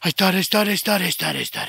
Ahí está, ahí está, ahí está, ahí está, ahí está.